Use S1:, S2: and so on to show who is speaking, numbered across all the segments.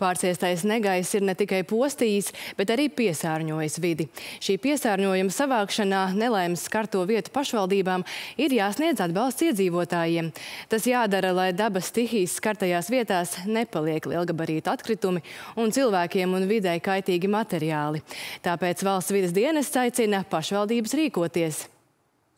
S1: Pārciestais negaiss ir ne tikai postījis, bet arī piesārņojis vidi. Šī piesārņojuma savākšanā nelaimes skarto vietu pašvaldībām ir jāsniedz atbalsts iedzīvotājiem. Tas jādara, lai dabas stihijas skartajās vietās nepaliek lielgabarīta atkritumi un cilvēkiem un videi kaitīgi materiāli. Tāpēc valsts vides dienests aicina pašvaldības rīkoties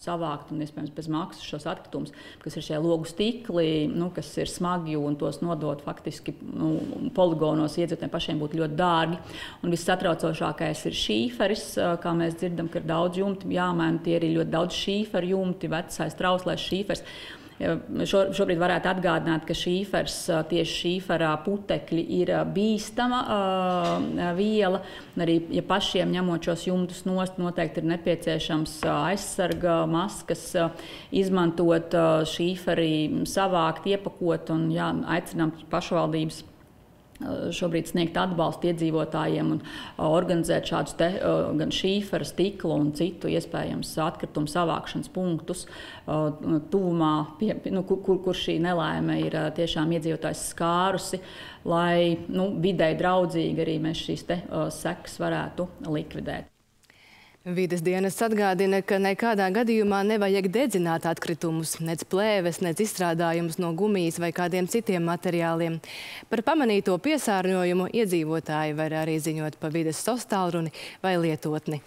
S2: savākt un, iespējams, bez maksas šos atkritumus, kas ir šie logu stikli, nu, kas ir smagi un tos nodot faktiski nu, poligonos iedzīvotājiem pašiem būtu ļoti dārgi. Un viss satraucošākais ir šīferis, kā mēs dzirdam, ka ir daudz jumti jāmaina, tie ir ļoti daudz šīferu jumti, vecais trauslais šīfers. Šo, šobrīd varētu atgādināt, ka šīfers, tieši šīferā putekļi ir bīstama uh, viela. Arī, ja pašiem ņemot šos jumtus nost, noteikti ir nepieciešams aizsarga maskas, izmantot šīferī, savākt, iepakot un jā, aicinām pašvaldības šobrīd sniegt atbalstu iedzīvotājiem un eh, organizēt šādus te, eh, gan šīferu, stikla un citu iespējams atkritumu savākšanas punktus tuvumā, pie, nu, kur, kur, kur šī nelaime ir tiešām iedzīvotājs skārusi, lai nu, videi draudzīgi arī mēs šīs te, sekas varētu likvidēt.
S1: Vides dienas atgādina, ka nekādā gadījumā nevajag dedzināt atkritumus, nec plēves, nec izstrādājumus no gumijas vai kādiem citiem materiāliem. Par pamanīto piesārņojumu iedzīvotāji var arī ziņot pa vides sostālruni vai lietotni.